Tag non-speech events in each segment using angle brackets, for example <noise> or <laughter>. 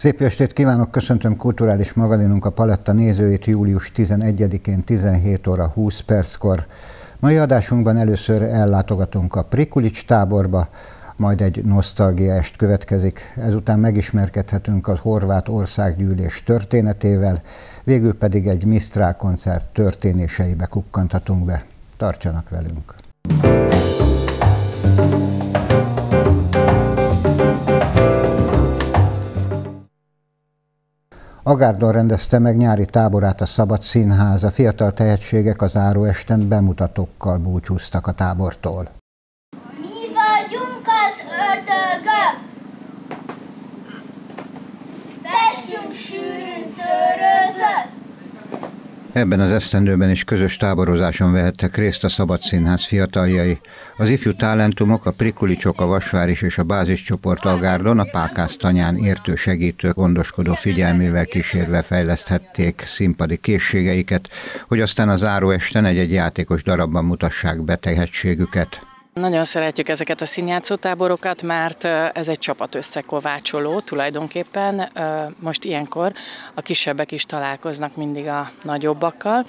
Szép estét kívánok, köszöntöm kulturális magazinunk a Paletta nézőit július 11-én 17 óra 20 perckor. Mai adásunkban először ellátogatunk a Prikulics táborba, majd egy nosztalgia est következik. Ezután megismerkedhetünk a horvát országgyűlés történetével, végül pedig egy Misztrál koncert történéseibe kukkanthatunk be. Tartsanak velünk! Agárdon rendezte meg nyári táborát a Szabad Színház, a fiatal tehetségek az áróesten bemutatókkal búcsúztak a tábortól. Ebben az esztendőben is közös táborozáson vehettek részt a Szabad Színház fiataljai. Az ifjú talentumok, a Prikulicsok, a Vasváris és a báziscsoport Algárdon a Pákász tanyán értő segítő, gondoskodó figyelmével kísérve fejleszthették színpadi készségeiket, hogy aztán az záróesten egy-egy játékos darabban mutassák be tehetségüket. Nagyon szeretjük ezeket a színjátszótáborokat, mert ez egy csapat összekovácsoló tulajdonképpen. Most ilyenkor a kisebbek is találkoznak mindig a nagyobbakkal,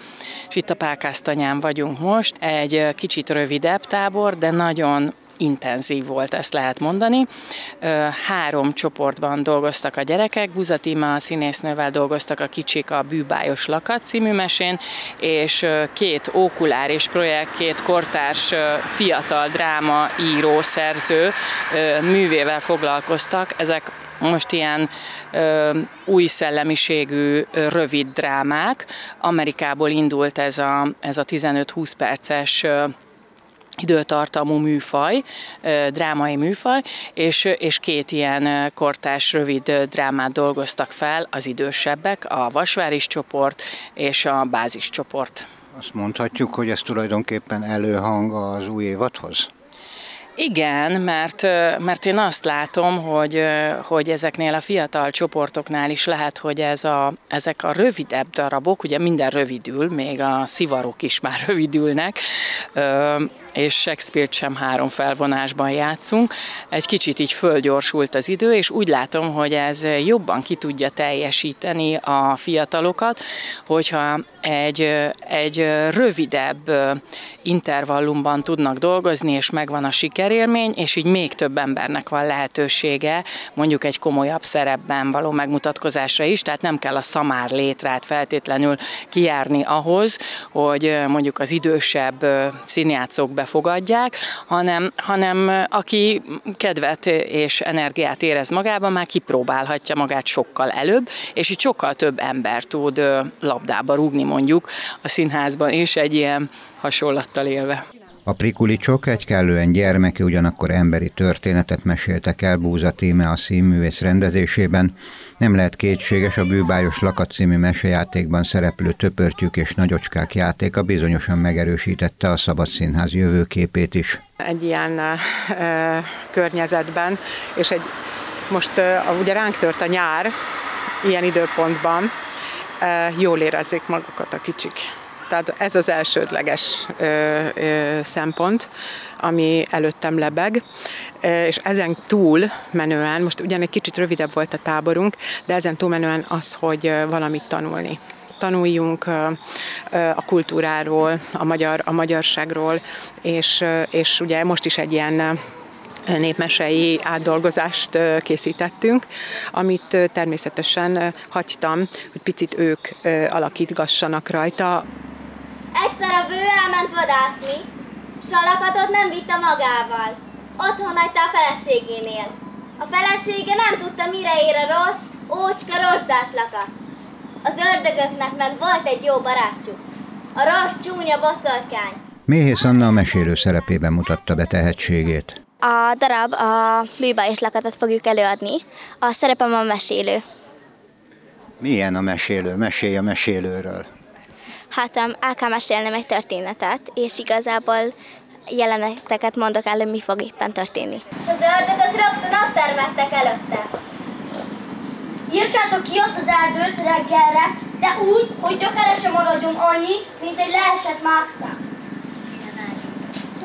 és itt a Pákásztanyán vagyunk most. Egy kicsit rövidebb tábor, de nagyon intenzív volt, ezt lehet mondani. Három csoportban dolgoztak a gyerekek, Buzatima a színésznővel dolgoztak a kicsik a Bűbájos Lakat című mesén, és két és projekt, két kortárs fiatal dráma író, szerző művével foglalkoztak. Ezek most ilyen ö, új szellemiségű, rövid drámák. Amerikából indult ez a, ez a 15-20 perces időtartamú műfaj, drámai műfaj, és, és két ilyen kortás, rövid drámát dolgoztak fel az idősebbek, a Vasváris csoport és a Bázis csoport. Azt mondhatjuk, hogy ez tulajdonképpen előhang az új évadhoz? Igen, mert, mert én azt látom, hogy, hogy ezeknél a fiatal csoportoknál is lehet, hogy ez a, ezek a rövidebb darabok, ugye minden rövidül, még a szivarok is már <laughs> rövidülnek, és Shakespeare-t sem három felvonásban játszunk. Egy kicsit így fölgyorsult az idő, és úgy látom, hogy ez jobban ki tudja teljesíteni a fiatalokat, hogyha egy, egy rövidebb intervallumban tudnak dolgozni, és megvan a sikerélmény, és így még több embernek van lehetősége mondjuk egy komolyabb szerepben való megmutatkozásra is, tehát nem kell a szamár létrát feltétlenül kijárni ahhoz, hogy mondjuk az idősebb színjátszók befogadják, hanem, hanem aki kedvet és energiát érez magában, már kipróbálhatja magát sokkal előbb, és így sokkal több ember tud labdába rúgni mondjuk a színházban is egy ilyen hasonlattal élve. A prikulicsok egy kellően gyermeki, ugyanakkor emberi történetet meséltek el Búza Tíme a színművész rendezésében. Nem lehet kétséges, a Bűbájos Lakat című mesejátékban szereplő töpörtyűk és nagyocskák játéka bizonyosan megerősítette a Szabad Színház jövőképét is. Egy ilyen ö, környezetben, és egy, most ö, ugye ránk tört a nyár, ilyen időpontban, ö, jól érezzék magukat a kicsik tehát ez az elsődleges ö, ö, szempont, ami előttem lebeg, és ezen túl menően, most ugyan egy kicsit rövidebb volt a táborunk, de ezen túl menően az, hogy valamit tanulni tanuljunk a kultúráról, a, magyar, a magyarságról, és, és ugye most is egy ilyen népmesei átdolgozást készítettünk, amit természetesen hagytam, hogy picit ők alakítgassanak rajta. Elment vadászni, s a lakatot nem vitte magával. Otthon hagyta a feleségénél. A felesége nem tudta, mire ér a rossz, ócska rozsdás lakat. Az ördögöknek meg volt egy jó barátjuk. A rossz csúnya boszorkány. Méhész Anna a mesélő szerepében mutatta be tehetségét. A darab a bűba és lakatot fogjuk előadni. A szerepem a mesélő. Milyen a mesélő? Mesélj a mesélőről. Hát el kell mesélnem egy történetet, és igazából jeleneteket mondok el, hogy mi fog éppen történni. És az ördögök rögtön ott termettek előtte. Írtsátok ki azt az erdőt reggelre, de úgy, hogy gyökeresen maradjon annyi, mint egy leesett mákszám.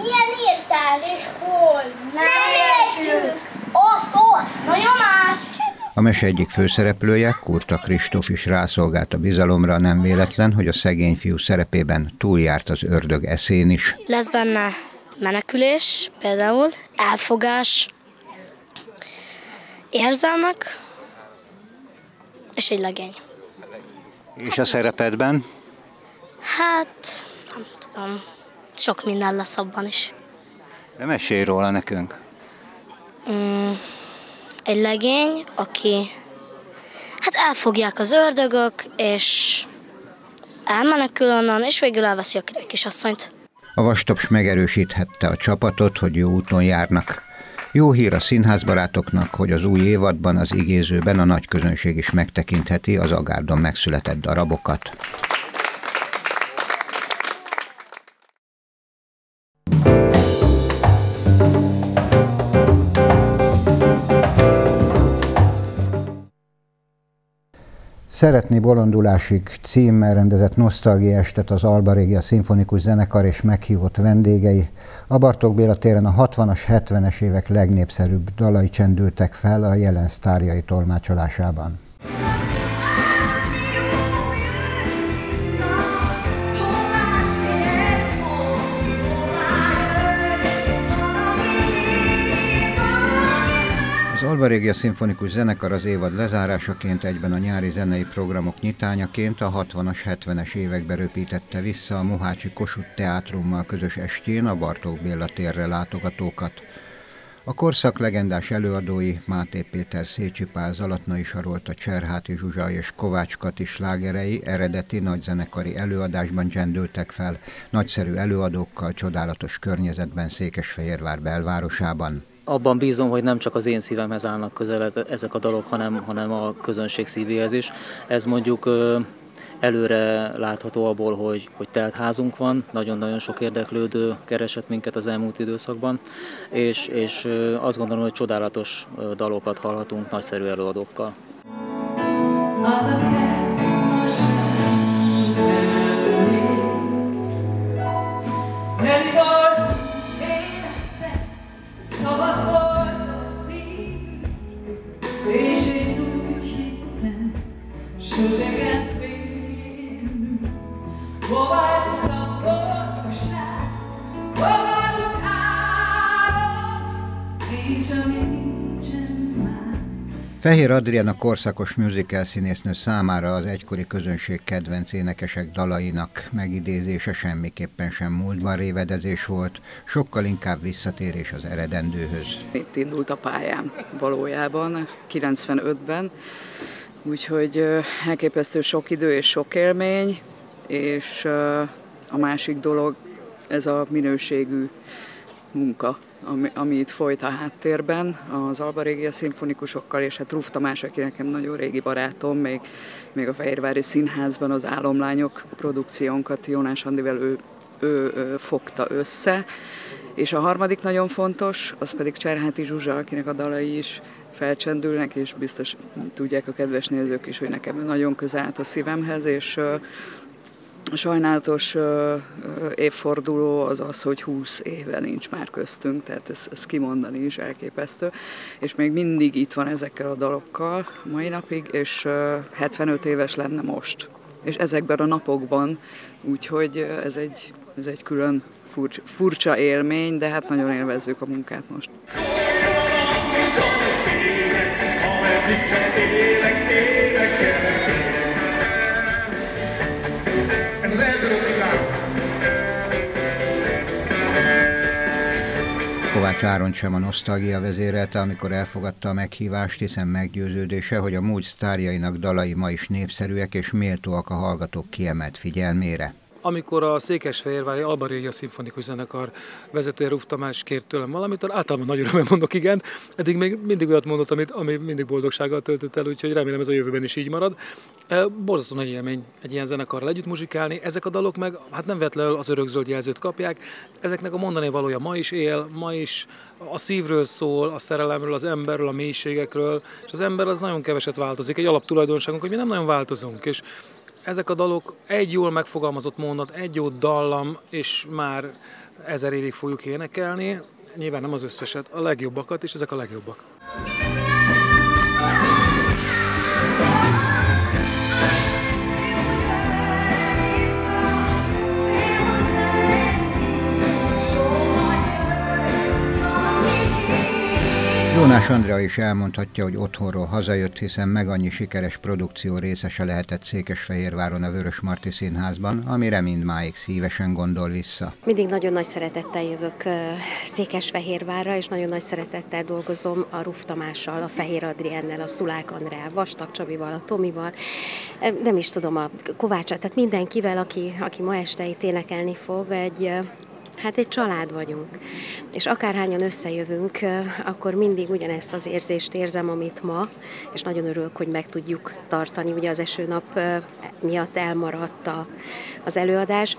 Milyen írtás? És hol? Nem, Nem értjük! Azt ott! Na nyomás! A mese egyik főszereplője, Kurta Kristóf is rászolgált a bizalomra, nem véletlen, hogy a szegény fiú szerepében túljárt az ördög eszén is. Lesz benne menekülés, például elfogás, érzelmek, és egy legény. És a szerepedben? Hát, nem tudom, sok minden lesz abban is. De mesélj róla nekünk. Mm, egy legény, aki hát elfogják az ördögök, és elmenekül onnan, és végül elveszi a kisasszonyt. A Vastaps megerősíthette a csapatot, hogy jó úton járnak. Jó hír a színházbarátoknak, hogy az új évadban az igézőben a nagy közönség is megtekintheti az agárdon megszületett darabokat. Szeretni bolondulásig címmel rendezett nosztalgia estet az Alba Régia Szimfonikus Zenekar és meghívott vendégei. A Bartók Béla téren a 60-as, 70-es évek legnépszerűbb dalai csendültek fel a jelen sztárjai tolmácsolásában. Alba Régia Szimfonikus Zenekar az évad lezárásaként egyben a nyári zenei programok nyitányaként a 60-as, 70-es évekbe röpítette vissza a Mohácsi Kossuth Teátrummal közös estjén a Bartók Béla térre látogatókat. A korszak legendás előadói Máté Péter Szécsi Pál Zalatnai Sarolta Cserháti Zsuzsa és Kovács Kati slágerei eredeti nagyzenekari előadásban csendültek fel, nagyszerű előadókkal, csodálatos környezetben Székesfehérvár belvárosában abban bízom, hogy nem csak az én szívemhez állnak közel ezek a dalok, hanem, hanem a közönség szívéhez is. Ez mondjuk előre látható abból, hogy, hogy telt házunk van, nagyon-nagyon sok érdeklődő keresett minket az elmúlt időszakban, és, és azt gondolom, hogy csodálatos dalokat hallhatunk nagyszerű előadókkal. Az a Fehér Adrián a korszakos musical színésznő számára az egykori közönség kedvenc énekesek dalainak megidézése semmiképpen sem múltban révedezés volt, sokkal inkább visszatérés az eredendőhöz. Itt indult a pályám valójában, 95-ben, úgyhogy elképesztő sok idő és sok élmény, és a másik dolog ez a minőségű munka, ami, ami itt folyt a háttérben az Alba Régia szimfonikusokkal, és hát Ruf Tamás, aki nekem nagyon régi barátom, még, még a Fehérvári Színházban az Álomlányok produkciónkat Jónás Andivel ő, ő, ő fogta össze, és a harmadik nagyon fontos, az pedig Cserháti Zsuzsa, akinek a dalai is felcsendülnek, és biztos tudják a kedves nézők is, hogy nekem nagyon közel állt a szívemhez, és sajnálatos évforduló az az, hogy 20 éve nincs már köztünk, tehát ezt, ezt kimondani is elképesztő, és még mindig itt van ezekkel a dalokkal mai napig, és 75 éves lenne most. És ezekben a napokban, úgyhogy ez egy, ez egy külön furcsa, furcsa élmény, de hát nagyon élvezzük a munkát most. Kovács Áron sem a nosztalgia vezérelte, amikor elfogadta a meghívást, hiszen meggyőződése, hogy a múlt sztárjainak dalai ma is népszerűek és méltóak a hallgatók kiemelt figyelmére. Amikor a Székesfehérvári Alba Régia Szimfonikus Zenekar vezetője Ruf Tamás kért tőlem valamit, általában nagyon örömmel mondok igen, eddig még mindig olyat mondott, amit, ami mindig boldogsággal töltött el, úgyhogy remélem ez a jövőben is így marad. Borzasztó nagy élmény egy ilyen zenekarral együtt muzsikálni, ezek a dalok meg hát nem vetlenül az örökzöld jelzőt kapják, ezeknek a mondani valója ma is él, ma is a szívről szól, a szerelemről, az emberről, a mélységekről, és az ember az nagyon keveset változik. Egy alaptulajdonságunk, hogy mi nem nagyon változunk, és ezek a dalok egy jól megfogalmazott mondat, egy jó dallam, és már ezer évig fogjuk énekelni. Nyilván nem az összeset, a legjobbakat, és ezek a legjobbak. Jónás Andrea is elmondhatja, hogy otthonról hazajött, hiszen meg annyi sikeres produkció részese lehetett Székesfehérváron a Vörös Marti Színházban, amire mindmáig szívesen gondol vissza. Mindig nagyon nagy szeretettel jövök Székesfehérvárra, és nagyon nagy szeretettel dolgozom a Ruf Tamással, a Fehér Adriennel, a Szulák Andrával, Vastag Csabival, a Tomival, nem is tudom, a Kovács, tehát mindenkivel, aki, aki ma este itt énekelni fog, egy Hát egy család vagyunk, és akárhányan összejövünk, akkor mindig ugyanezt az érzést érzem, amit ma, és nagyon örülök, hogy meg tudjuk tartani. Ugye az esőnap miatt elmaradt az előadás,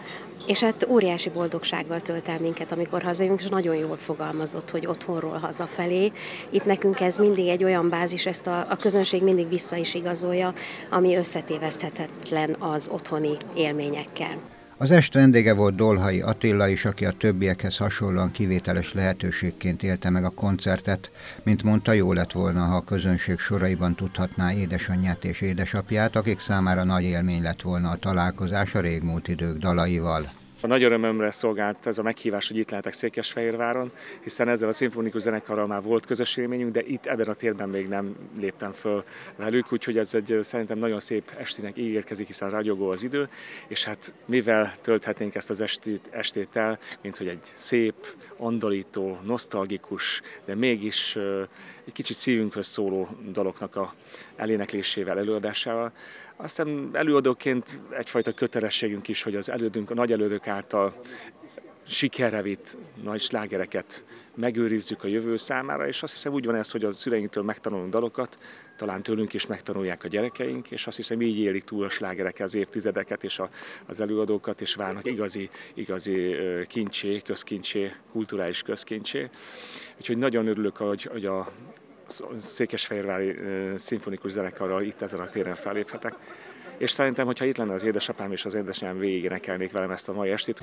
és hát óriási boldogsággal tölt el minket, amikor hazajövünk, és nagyon jól fogalmazott, hogy otthonról hazafelé. Itt nekünk ez mindig egy olyan bázis, ezt a, a közönség mindig vissza is igazolja, ami összetéveszthetetlen az otthoni élményekkel. Az est vendége volt Dolhai Attila is, aki a többiekhez hasonlóan kivételes lehetőségként élte meg a koncertet. Mint mondta, jó lett volna, ha a közönség soraiban tudhatná édesanyját és édesapját, akik számára nagy élmény lett volna a találkozás a régmúlt idők dalaival. A nagy örömömre szolgált ez a meghívás, hogy itt lehetek Székesfehérváron, hiszen ezzel a szimfonikus zenekarral már volt közös élményünk, de itt ebben a térben még nem léptem föl velük, úgyhogy ez egy szerintem nagyon szép estének ígérkezik, hiszen ragyogó az idő, és hát mivel tölthetnénk ezt az estét, estét el, mint hogy egy szép, andalító, nosztalgikus, de mégis egy kicsit szívünkhöz szóló daloknak a eléneklésével, előadásával. Aztán előadóként egyfajta kötelességünk is, hogy az elődünk, a nagy elődök által sikerre vitt nagy slágereket megőrizzük a jövő számára, és azt hiszem úgy van ez, hogy a szüleinktől megtanulunk dalokat, talán tőlünk is megtanulják a gyerekeink, és azt hiszem így élik túl a slágerek az évtizedeket és a, az előadókat, és válnak igazi, igazi kincsé, közkincsé, kulturális közkincsé. Úgyhogy nagyon örülök, hogy, hogy a Székesfehérvári szimfonikus zenekarral itt ezen a téren felléphetek. És szerintem, hogyha itt lenne az édesapám és az édesanyám, végig énekelnék velem ezt a mai estét.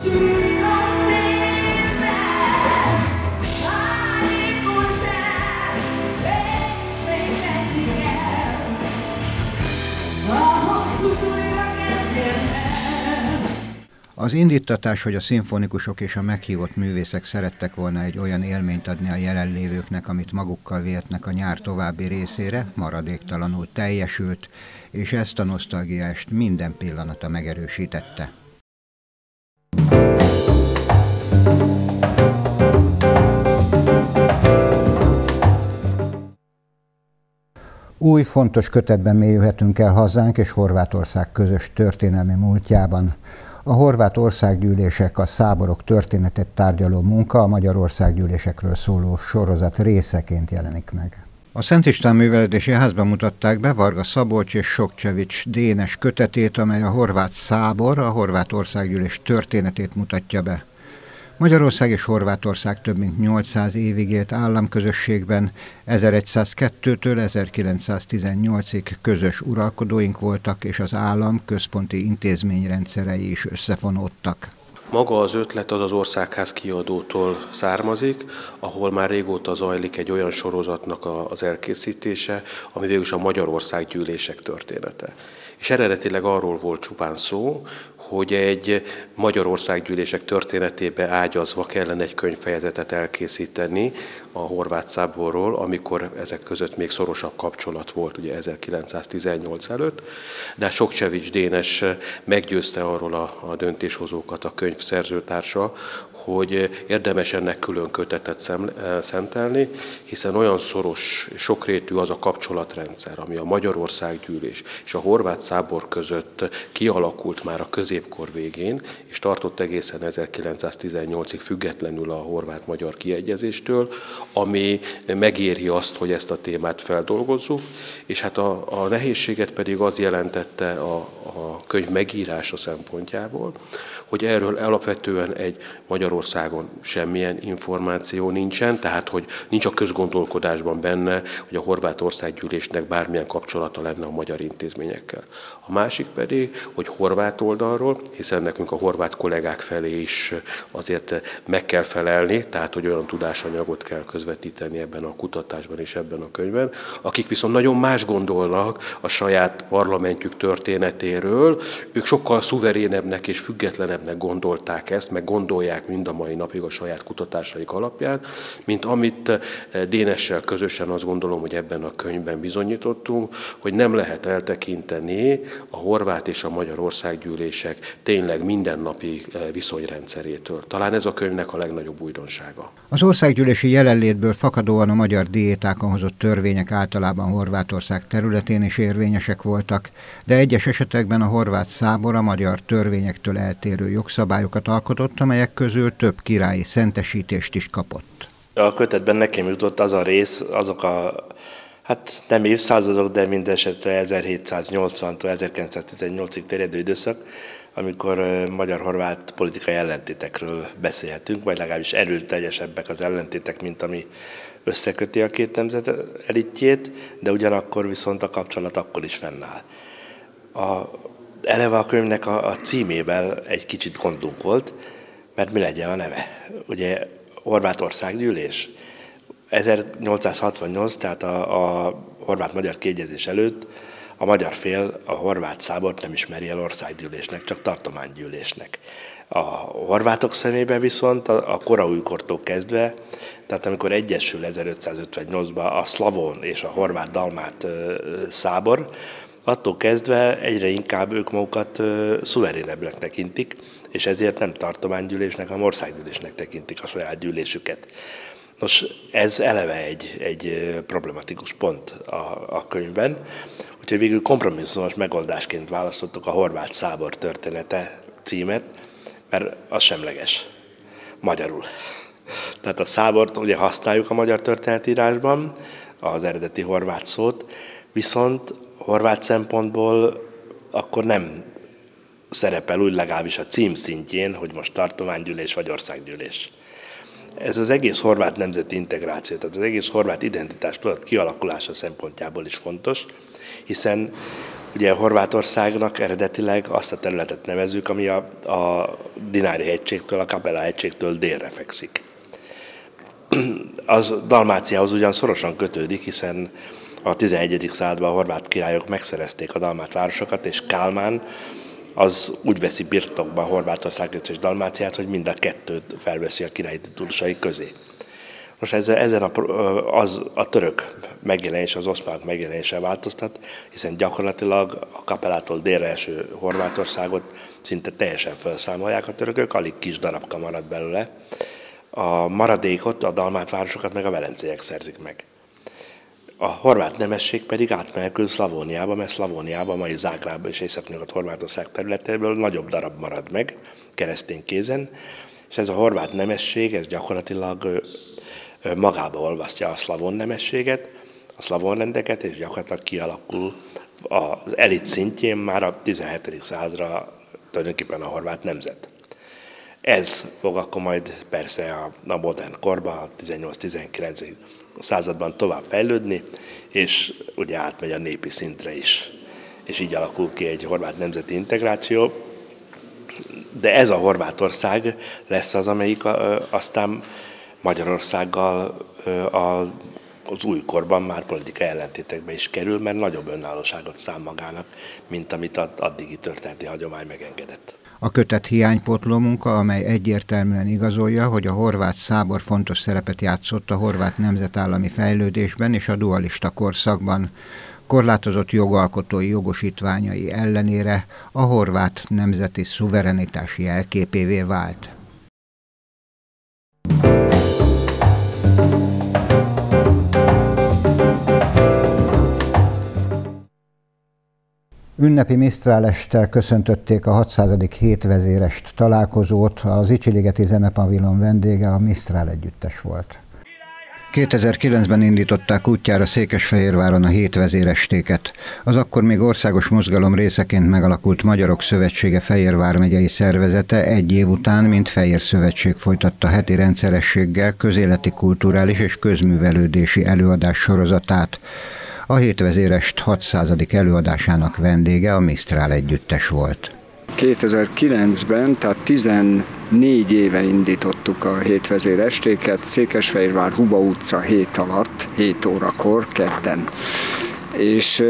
Az indítatás, hogy a szimfonikusok és a meghívott művészek szerettek volna egy olyan élményt adni a jelenlévőknek, amit magukkal vihetnek a nyár további részére, maradéktalanul teljesült, és ezt a nosztalgiást minden pillanata megerősítette. Új fontos kötetben mélyülhetünk el hazánk és Horvátország közös történelmi múltjában. A horvát országgyűlések a száborok történetet tárgyaló munka a magyar országgyűlésekről szóló sorozat részeként jelenik meg. A Szent István Művelődési Házban mutatták be Varga Szabolcs és Sokcsevics Dénes kötetét, amely a horvát szábor, a horvát országgyűlés történetét mutatja be. Magyarország és Horvátország több mint 800 évig élt államközösségben, 1102-től 1918-ig közös uralkodóink voltak, és az állam központi intézményrendszerei is összefonódtak. Maga az ötlet az az országház kiadótól származik, ahol már régóta zajlik egy olyan sorozatnak az elkészítése, ami végül is a Magyarország gyűlések története. És eredetileg arról volt csupán szó, hogy egy Magyarország gyűlések történetébe ágyazva kellene egy könyvfejezetet elkészíteni a horvát száborról, amikor ezek között még szorosabb kapcsolat volt, ugye 1918 előtt, de Sokcsevics Dénes meggyőzte arról a, a döntéshozókat, a könyv szerzőtársa, hogy érdemes ennek külön kötetet szentelni, hiszen olyan szoros, sokrétű az a kapcsolatrendszer, ami a Magyarország gyűlés és a horvát szábor között kialakult már a középkor végén, és tartott egészen 1918-ig függetlenül a horvát-magyar kiegyezéstől, ami megéri azt, hogy ezt a témát feldolgozzuk, és hát a, a nehézséget pedig az jelentette a, a könyv megírása szempontjából, hogy erről alapvetően egy Magyarországon semmilyen információ nincsen, tehát hogy nincs a közgondolkodásban benne, hogy a Horvátország gyűlésnek bármilyen kapcsolata lenne a magyar intézményekkel. A másik pedig, hogy horvát oldalról, hiszen nekünk a horvát kollégák felé is azért meg kell felelni, tehát hogy olyan tudásanyagot kell közvetíteni ebben a kutatásban és ebben a könyvben, akik viszont nagyon más gondolnak a saját parlamentjük történetéről, ők sokkal szuverénebbnek és függetlenebbnek gondolták ezt, meg gondolják mind a mai napig a saját kutatásaik alapján, mint amit Dénessel közösen azt gondolom, hogy ebben a könyvben bizonyítottunk, hogy nem lehet eltekinteni a horvát és a magyar országgyűlések tényleg mindennapi eh, viszonyrendszerétől. Talán ez a könyvnek a legnagyobb újdonsága. Az országgyűlési jelenlétből fakadóan a magyar diétákon hozott törvények általában Horvátország területén is érvényesek voltak, de egyes esetekben a horvát szábor a magyar törvényektől eltérő jogszabályokat alkotott, amelyek közül több királyi szentesítést is kapott. A kötetben nekem jutott az a rész, azok a hát nem évszázadok, de mindesetre 1780-tól 1918-ig terjedő időszak, amikor magyar-horvát politikai ellentétekről beszélhetünk, vagy legalábbis erőteljesebbek az ellentétek, mint ami összeköti a két nemzet elitjét, de ugyanakkor viszont a kapcsolat akkor is fennáll. A, eleve a könyvnek a, a címével egy kicsit gondunk volt, mert mi legyen a neve? Ugye Horvátország gyűlés, 1868, tehát a, a horvát-magyar kiegyezés előtt a magyar fél a horvát szábort nem ismeri el országgyűlésnek, csak tartománygyűlésnek. A horvátok szemében viszont a, a koraújkortól kezdve, tehát amikor egyesül 1558-ban a szlavon és a horvát dalmát szábor, attól kezdve egyre inkább ők magukat szuverénebbnek tekintik, és ezért nem tartománygyűlésnek, hanem országgyűlésnek tekintik a saját gyűlésüket. Nos, ez eleve egy, egy problematikus pont a, a könyvben, úgyhogy végül kompromisszumos megoldásként választottuk a horvát szábor története címet, mert az semleges, magyarul. Tehát a szábort ugye használjuk a magyar történetírásban, az eredeti horvát szót, viszont horvát szempontból akkor nem szerepel úgy legalábbis a cím szintjén, hogy most tartománygyűlés vagy országgyűlés. Ez az egész horvát nemzeti integráció, tehát az egész horvát identitás tudat kialakulása szempontjából is fontos, hiszen ugye Horvátországnak eredetileg azt a területet nevezük, ami a, a Dinári hegységtől, a Kapela hegységtől délre fekszik. Az Dalmáciához ugyan szorosan kötődik, hiszen a 11. században a horvát királyok megszerezték a dalmát városokat, és Kálmán az úgy veszi birtokba Horvátországot és Dalmáciát, hogy mind a kettőt felveszi a királyi titulusai közé. Most ezzel, ezen a, az, a török megjelenés, az oszmánok megjelenése változtat, hiszen gyakorlatilag a kapelától délre eső Horvátországot szinte teljesen felszámolják a törökök, alig kis darabka marad belőle. A maradékot, a dalmát városokat meg a velencéek szerzik meg. A horvát nemesség pedig átmenekül Szlavóniába, mert Szlavóniába, mai Zágrába és Észak-Nyugat Horvátország területéből nagyobb darab marad meg keresztény kézen, és ez a horvát nemesség, ez gyakorlatilag magába olvasztja a szlavon nemességet, a szlavon rendeket, és gyakorlatilag kialakul az elit szintjén már a 17. századra tulajdonképpen a horvát nemzet. Ez fog akkor majd persze a, a modern korban, a 18-19 században tovább fejlődni, és ugye átmegy a népi szintre is. És így alakul ki egy horvát nemzeti integráció. De ez a Horvátország lesz az, amelyik aztán Magyarországgal az újkorban már politikai ellentétekbe is kerül, mert nagyobb önállóságot szám magának, mint amit addigi történeti hagyomány megengedett. A kötet hiánypotló munka, amely egyértelműen igazolja, hogy a horvát szábor fontos szerepet játszott a horvát nemzetállami fejlődésben és a dualista korszakban. Korlátozott jogalkotói jogosítványai ellenére a horvát nemzeti szuverenitási jelképévé vált. Ünnepi Misztrálestel köszöntötték a 600. hétvezérest találkozót, az Icsiligeti Zenepavilon vendége a Misztrál együttes volt. 2009-ben indították útjára Székesfehérváron a hétvezérestéket. Az akkor még országos mozgalom részeként megalakult Magyarok Szövetsége Fehérvár megyei szervezete egy év után, mint Fehér Szövetség folytatta heti rendszerességgel közéleti, kulturális és közművelődési előadás sorozatát. A hétvezérest 600. előadásának vendége a Misztrál együttes volt. 2009-ben, tehát 14 éve indítottuk a hétvezérestéket, Székesfehérvár Huba utca 7 alatt, 7 órakor, kedden és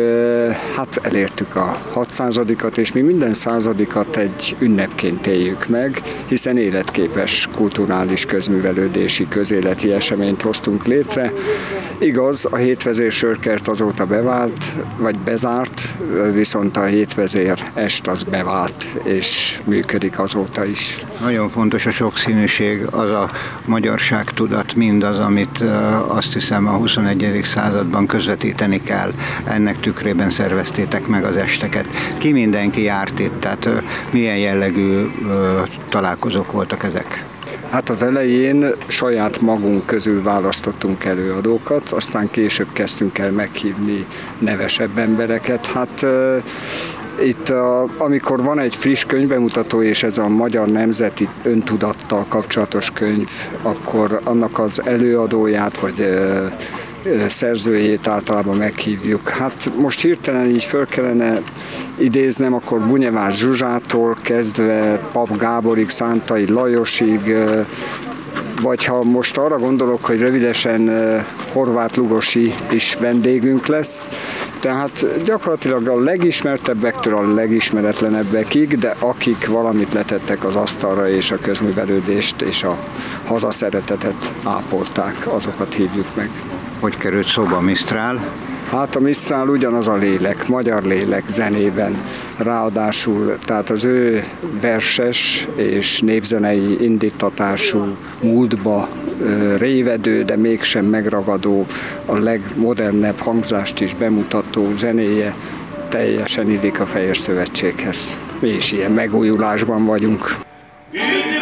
hát elértük a 600-at, és mi minden századikat egy ünnepként éljük meg, hiszen életképes kulturális közművelődési közéleti eseményt hoztunk létre. Igaz, a hétvezér sörkert azóta bevált, vagy bezárt, viszont a hétvezér est az bevált, és működik azóta is. Nagyon fontos a sokszínűség, az a magyarság tudat, mindaz, amit azt hiszem a 21. században közvetíteni kell ennek tükrében szerveztétek meg az esteket. Ki mindenki járt itt, tehát milyen jellegű találkozók voltak ezek? Hát az elején saját magunk közül választottunk előadókat, aztán később kezdtünk el meghívni nevesebb embereket. Hát itt, amikor van egy friss könyvbemutató, és ez a Magyar Nemzeti Öntudattal kapcsolatos könyv, akkor annak az előadóját, vagy szerzőjét általában meghívjuk. Hát most hirtelen így föl kellene idéznem, akkor Bunyevás Zsuzsától kezdve Pap Gáborig, Szántai Lajosig, vagy ha most arra gondolok, hogy rövidesen Horváth Lugosi is vendégünk lesz, tehát gyakorlatilag a legismertebbektől a legismeretlenebbekig, de akik valamit letettek az asztalra és a közművelődést és a hazaszeretetet ápolták, azokat hívjuk meg. Hogy került szóba a Mistrál? Hát a Mistrál ugyanaz a lélek, magyar lélek zenében. Ráadásul, tehát az ő verses és népzenei indítatású, múltba révedő, de mégsem megragadó, a legmodernebb hangzást is bemutató zenéje teljesen illik a Fehér Szövetséghez. Mi is ilyen megújulásban vagyunk. A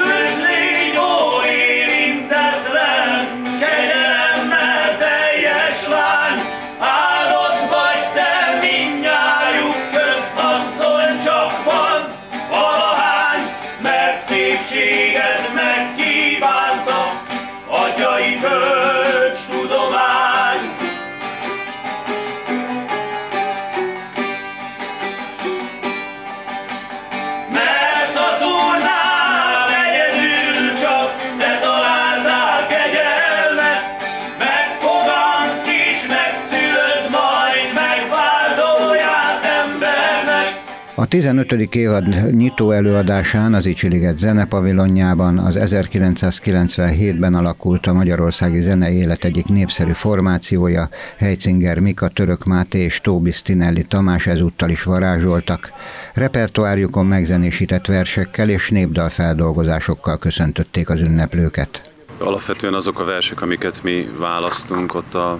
15. évad nyitó előadásán az Icsiliget zenepavilonjában az 1997-ben alakult a Magyarországi Zene Élet egyik népszerű formációja, Heitzinger Mika, Török Máté és Tóbi Stinelli Tamás ezúttal is varázsoltak. Repertoárjukon megzenésített versekkel és népdalfeldolgozásokkal köszöntötték az ünneplőket. Alapvetően azok a versek, amiket mi választunk, ott a,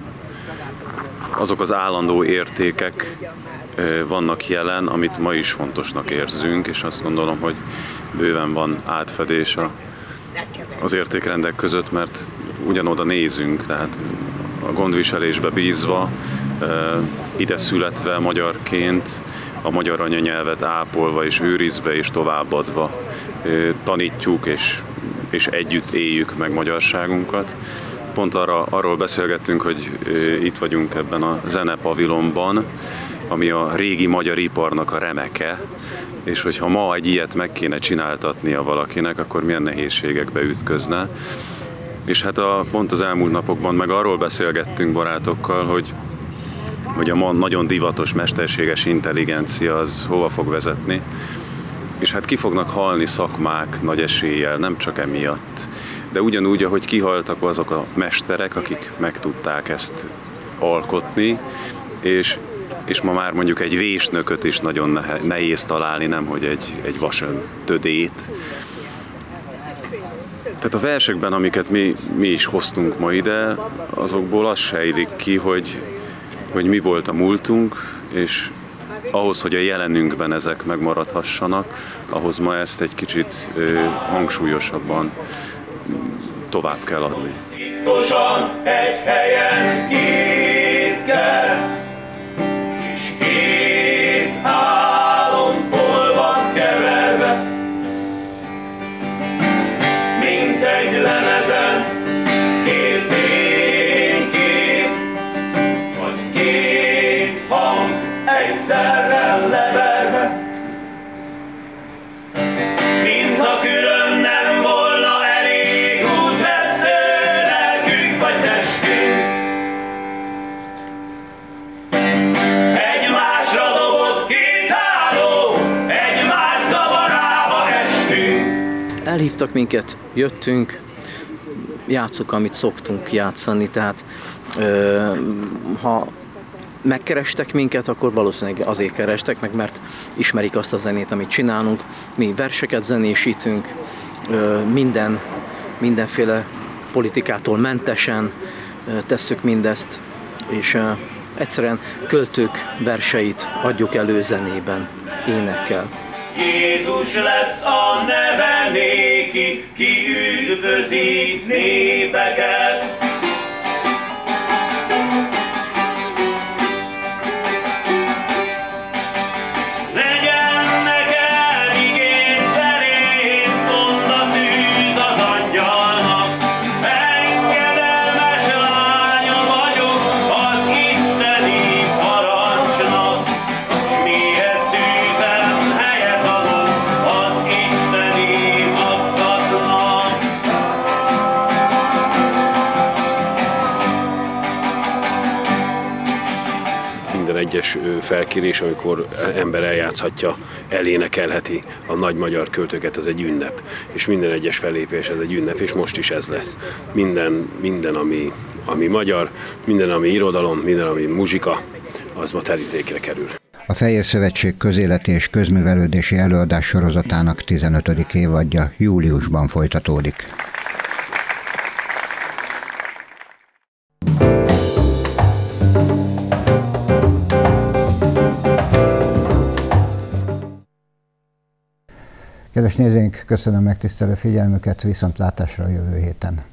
azok az állandó értékek, vannak jelen, amit ma is fontosnak érzünk, és azt gondolom, hogy bőven van átfedés a, az értékrendek között, mert ugyanoda nézünk, tehát a gondviselésbe bízva, ide születve magyarként, a magyar anyanyelvet ápolva és őrizve és továbbadva tanítjuk és, és együtt éljük meg magyarságunkat. Pont arra, arról beszélgettünk, hogy itt vagyunk ebben a zenepavilonban, ami a régi magyar iparnak a remeke, és hogyha ma egy ilyet meg kéne csináltatnia valakinek, akkor milyen nehézségekbe ütközne. És hát a, pont az elmúlt napokban meg arról beszélgettünk barátokkal, hogy, hogy a ma nagyon divatos mesterséges intelligencia az hova fog vezetni, és hát ki fognak halni szakmák nagy eséllyel, nem csak emiatt, de ugyanúgy, ahogy kihaltak azok a mesterek, akik meg tudták ezt alkotni, és és ma már mondjuk egy vésnököt is nagyon nehéz találni, nem hogy egy, egy tödét. Tehát a versekben, amiket mi, mi is hoztunk ma ide, azokból az sejlik ki, hogy, hogy mi volt a múltunk, és ahhoz, hogy a jelenünkben ezek megmaradhassanak, ahhoz ma ezt egy kicsit hangsúlyosabban tovább kell adni. Titkosan egy helyen két kert, és két álom olvad keverve, mint egy lemezen, két fénykép, vagy két hang egyszerre leverve. Mintha külön Elhívtak minket, jöttünk, játszuk, amit szoktunk játszani, tehát ö, ha megkerestek minket, akkor valószínűleg azért kerestek meg, mert ismerik azt a zenét, amit csinálunk. Mi verseket zenésítünk, ö, minden, mindenféle politikától mentesen ö, tesszük mindezt, és ö, egyszerűen költők verseit adjuk elő zenében, énekkel. Jézus lesz a neve néki, ki üdvözít népeket. Felkérés, amikor ember eljátszhatja, elénekelheti a nagy magyar költőket, az egy ünnep. És minden egyes fellépés ez egy ünnep, és most is ez lesz. Minden, minden ami, ami magyar, minden, ami irodalom, minden, ami muzsika, az ma terítékre kerül. A Fehér Szövetség közéleti és közművelődési előadás sorozatának 15. évadja júliusban folytatódik. Kedves nézőink, köszönöm megtisztelő figyelmüket, viszontlátásra a jövő héten.